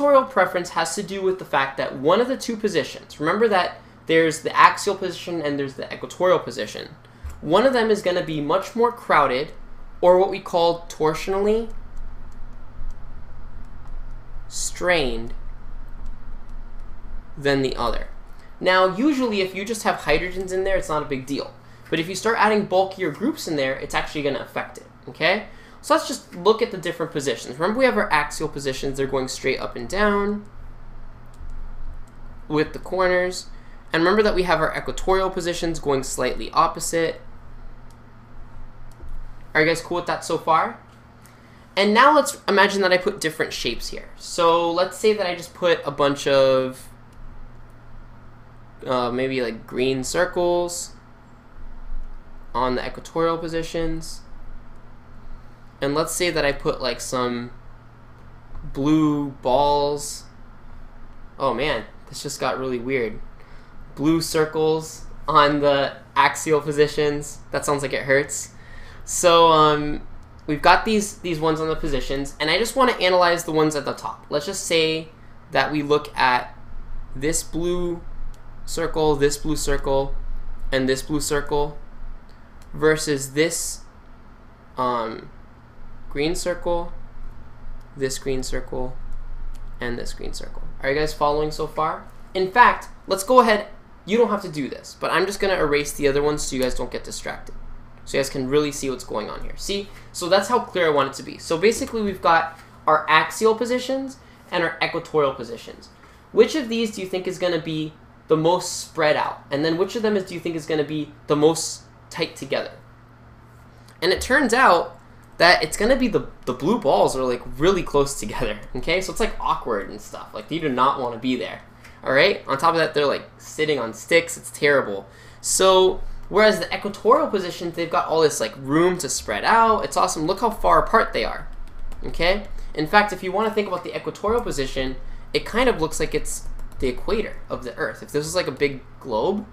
equatorial preference has to do with the fact that one of the two positions, remember that there's the axial position and there's the equatorial position. One of them is going to be much more crowded, or what we call torsionally strained than the other. Now, usually if you just have hydrogens in there, it's not a big deal. But if you start adding bulkier groups in there, it's actually going to affect it, okay? So let's just look at the different positions. Remember we have our axial positions, they're going straight up and down with the corners. And remember that we have our equatorial positions going slightly opposite. Are you guys cool with that so far? And now let's imagine that I put different shapes here. So let's say that I just put a bunch of uh, maybe like green circles on the equatorial positions. And let's say that I put like some blue balls. Oh man, this just got really weird. Blue circles on the axial positions. That sounds like it hurts. So um, we've got these these ones on the positions, and I just want to analyze the ones at the top. Let's just say that we look at this blue circle, this blue circle, and this blue circle versus this um, green circle, this green circle, and this green circle. Are you guys following so far? In fact, let's go ahead. You don't have to do this, but I'm just going to erase the other ones so you guys don't get distracted. So you guys can really see what's going on here. See? So that's how clear I want it to be. So basically we've got our axial positions and our equatorial positions. Which of these do you think is going to be the most spread out? And then which of them is, do you think is going to be the most tight together? And it turns out that it's to be the, the blue balls are like really close together, okay? So it's like awkward and stuff. Like you do not want to be there, all right? On top of that, they're like sitting on sticks. It's terrible. So whereas the equatorial positions, they've got all this like room to spread out. It's awesome. Look how far apart they are, okay? In fact, if you want to think about the equatorial position, it kind of looks like it's the equator of the Earth. If this was like a big globe,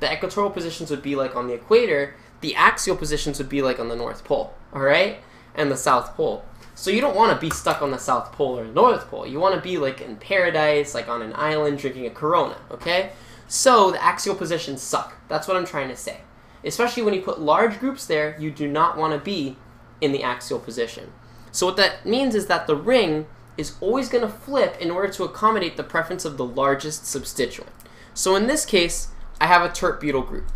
the equatorial positions would be like on the equator, the axial positions would be like on the North Pole, all right? And the South Pole. So you don't want to be stuck on the South Pole or North Pole. You want to be like in paradise, like on an island drinking a Corona, okay? So the axial positions suck. That's what I'm trying to say. Especially when you put large groups there, you do not want to be in the axial position. So what that means is that the ring is always going to flip in order to accommodate the preference of the largest substituent. So in this case, I have a tert butyl group.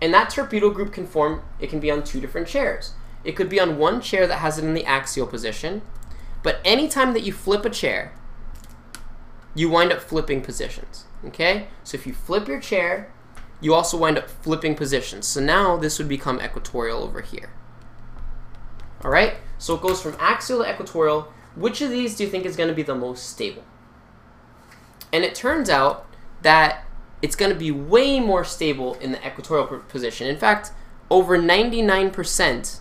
And that tert butyl group can form, it can be on two different chairs. It could be on one chair that has it in the axial position, but anytime that you flip a chair, you wind up flipping positions, okay? So if you flip your chair, you also wind up flipping positions. So now this would become equatorial over here. All right, so it goes from axial to equatorial, which of these do you think is going to be the most stable? And it turns out that it's going to be way more stable in the equatorial position. In fact, over 99%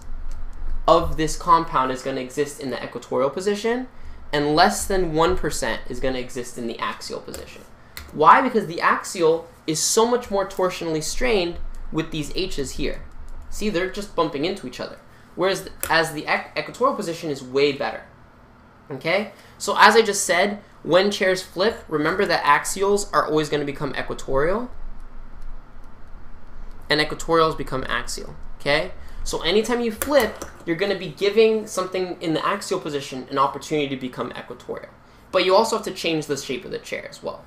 of this compound is going to exist in the equatorial position, and less than 1% is going to exist in the axial position. Why? Because the axial is so much more torsionally strained with these H's here. See, they're just bumping into each other. Whereas as the equatorial position is way better. Okay? So as I just said, when chairs flip, remember that axials are always going to become equatorial. And equatorials become axial. Okay? So anytime you flip, you're going to be giving something in the axial position an opportunity to become equatorial. But you also have to change the shape of the chair as well.